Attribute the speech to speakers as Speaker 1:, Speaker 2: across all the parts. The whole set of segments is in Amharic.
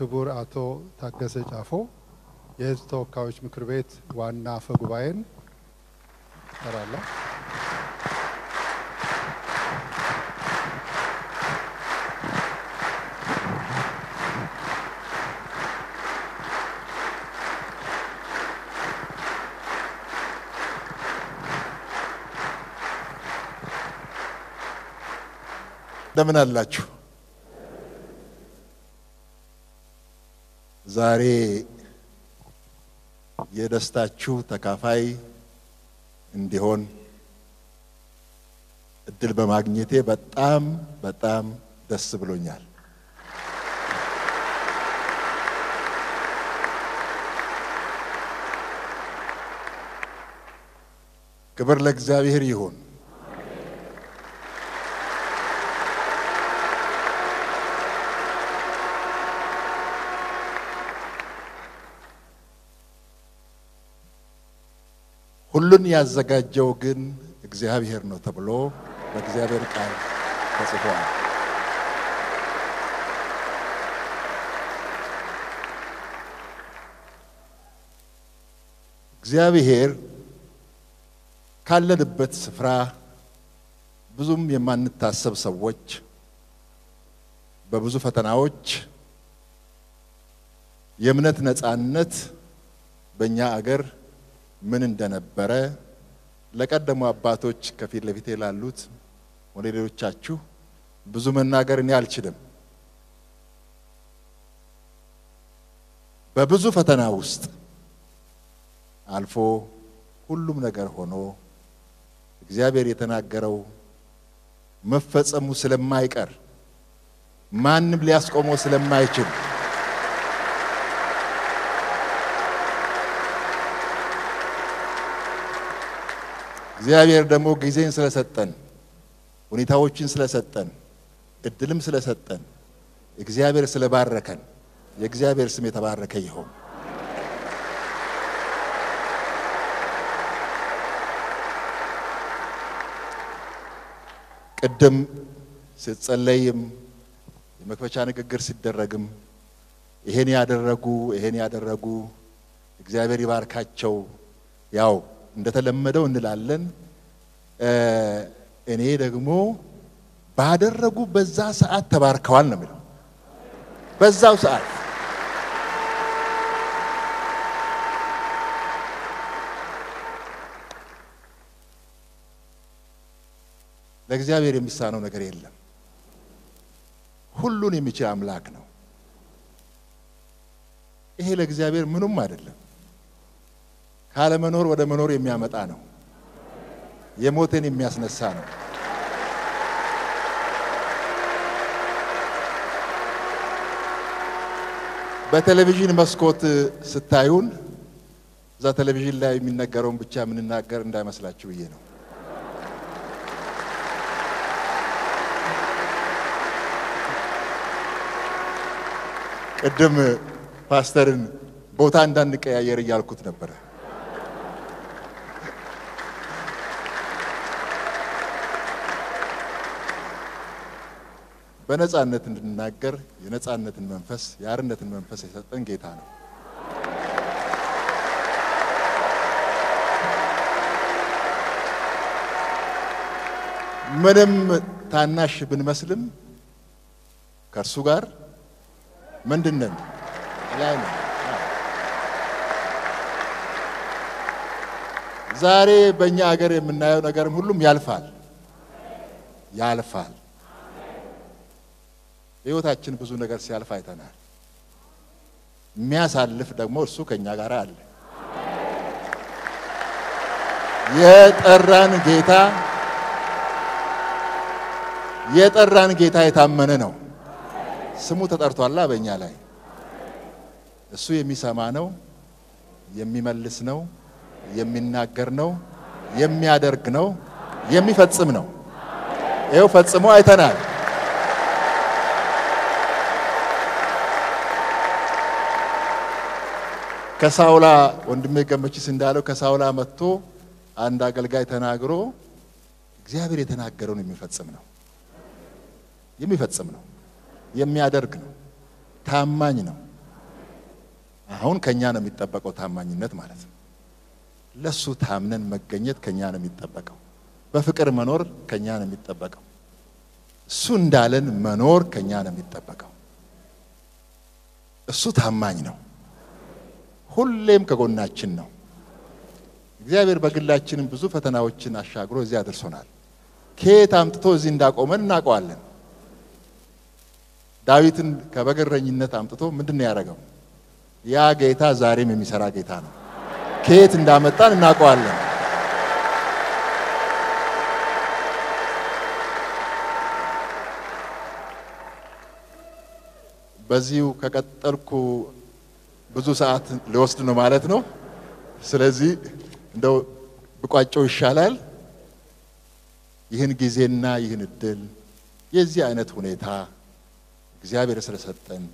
Speaker 1: ክቡር አቶ ታገሰ ጫፎ የሕዝብ ተወካዮች ምክር ቤት ዋና አፈ ጉባኤን እጠራለሁ።
Speaker 2: እንደምን አላችሁ? ዛሬ የደስታችሁ ተካፋይ እንዲሆን እድል በማግኘቴ በጣም በጣም ደስ ብሎኛል። ክብር ለእግዚአብሔር ይሁን። ሁሉን ያዘጋጀው ግን እግዚአብሔር ነው ተብሎ በእግዚአብሔር ቃል ተጽፏል። እግዚአብሔር ካለንበት ስፍራ ብዙም የማንታሰብ ሰዎች በብዙ ፈተናዎች የእምነት ነጻነት በእኛ አገር ምን እንደነበረ ለቀደሙ አባቶች ከፊት ለፊቴ ላሉት ወደ ሌሎቻችሁ ብዙ መናገር እኔ አልችልም። በብዙ ፈተና ውስጥ አልፎ ሁሉም ነገር ሆኖ እግዚአብሔር የተናገረው መፈጸሙ ስለማይቀር ማንም ሊያስቆመው ስለማይችል እግዚአብሔር ደግሞ ጊዜን ስለሰጠን ሁኔታዎችን ስለሰጠን እድልም ስለሰጠን እግዚአብሔር ስለባረከን የእግዚአብሔር ስም የተባረከ ይሁን። ቅድም ስትጸለይም የመክፈቻ ንግግር ሲደረግም ይሄን ያደረጉ ይሄን ያደረጉ እግዚአብሔር ይባርካቸው ያው እንደተለመደው እንላለን። እኔ ደግሞ ባደረጉ በዛ ሰዓት ተባርከዋል ነው የሚለው። በዛው ሰዓት ለእግዚአብሔር የሚሳነው ነገር የለም። ሁሉን የሚችል አምላክ ነው። ይሄ ለእግዚአብሔር ምኑም አይደለም። ካለመኖር ወደ መኖር የሚያመጣ ነው። የሞትን የሚያስነሳ ነው። በቴሌቪዥን መስኮት ስታዩን እዛ ቴሌቪዥን ላይ የሚነገረውን ብቻ የምንናገር እንዳይመስላችሁ ብዬ ነው። ቅድም ፓስተርን ቦታ እንዳንቀያየር እያልኩት ነበረ። በነጻነት እንድንናገር የነጻነትን መንፈስ የአርነትን መንፈስ የሰጠን ጌታ ነው። ምንም ታናሽ ብንመስልም ከእርሱ ጋር ምንድን ነን? ላይ ነው። ዛሬ በእኛ አገር የምናየው ነገርም ሁሉም ያልፋል ያልፋል። በሕይወታችን ብዙ ነገር ሲያልፍ አይተናል። የሚያሳልፍ ደግሞ እርሱ ከእኛ ጋር አለ። የጠራን ጌታ የጠራን ጌታ የታመነ ነው። ስሙ ተጠርቷላ በእኛ ላይ። እሱ የሚሰማ ነው፣ የሚመልስ ነው፣ የሚናገር ነው፣ የሚያደርግ ነው፣ የሚፈጽም ነው። ይኸው ፈጽሞ አይተናል። ከሳውላ ወንድሜ ገመችስ እንዳለው ከሳውላ መጥቶ አንድ አገልጋይ ተናግሮ እግዚአብሔር የተናገረውን የሚፈጽም ነው የሚፈጽም ነው የሚያደርግ ነው ታማኝ ነው አሁን ከኛ ነው የሚጠበቀው ታማኝነት ማለት ነው። ለሱ ታምነን መገኘት ከኛ ነው የሚጠበቀው። በፍቅር መኖር ከኛ ነው የሚጠበቀው። እሱ እንዳለን መኖር ከኛ ነው የሚጠበቀው። እሱ ታማኝ ነው። ሁሌም ከጎናችን ነው። እግዚአብሔር በግላችንም ብዙ ፈተናዎችን አሻግሮ እዚህ አድርሶናል። ከየት አምጥቶ እዚህ እንዳቆመን እናውቀዋለን። ዳዊትን ከበገረኝነት አምጥቶ ምንድን ነው ያደረገው? ያ ጌታ ዛሬም የሚሰራ ጌታ ነው። ከየት እንዳመጣን እናውቀዋለን። በዚሁ ከቀጠልኩ ብዙ ሰዓት ሊወስድ ነው ማለት ነው። ስለዚህ እንደው ብቋጨው ይሻላል። ይህን ጊዜና ይህን እድል የዚህ አይነት ሁኔታ እግዚአብሔር ስለሰጠን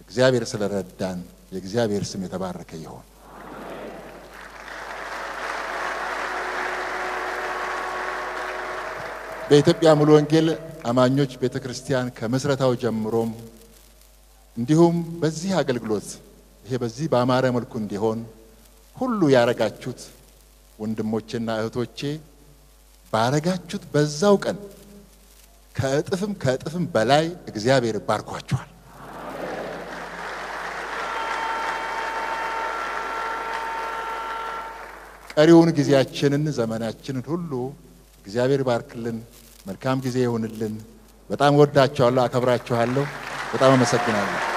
Speaker 2: እግዚአብሔር ስለረዳን የእግዚአብሔር ስም የተባረከ ይሆን። በኢትዮጵያ ሙሉ ወንጌል አማኞች ቤተ ክርስቲያን ከምስረታው ጀምሮም እንዲሁም በዚህ አገልግሎት ይሄ በዚህ በአማረ መልኩ እንዲሆን ሁሉ ያረጋችሁት ወንድሞቼና እህቶቼ ባረጋችሁት በዛው ቀን ከእጥፍም ከእጥፍም በላይ እግዚአብሔር ባርኳችኋል። ቀሪውን ጊዜያችንን ዘመናችንን ሁሉ እግዚአብሔር ባርክልን። መልካም ጊዜ ይሁንልን። በጣም ወዳችኋለሁ፣ አከብራችኋለሁ። በጣም አመሰግናለሁ።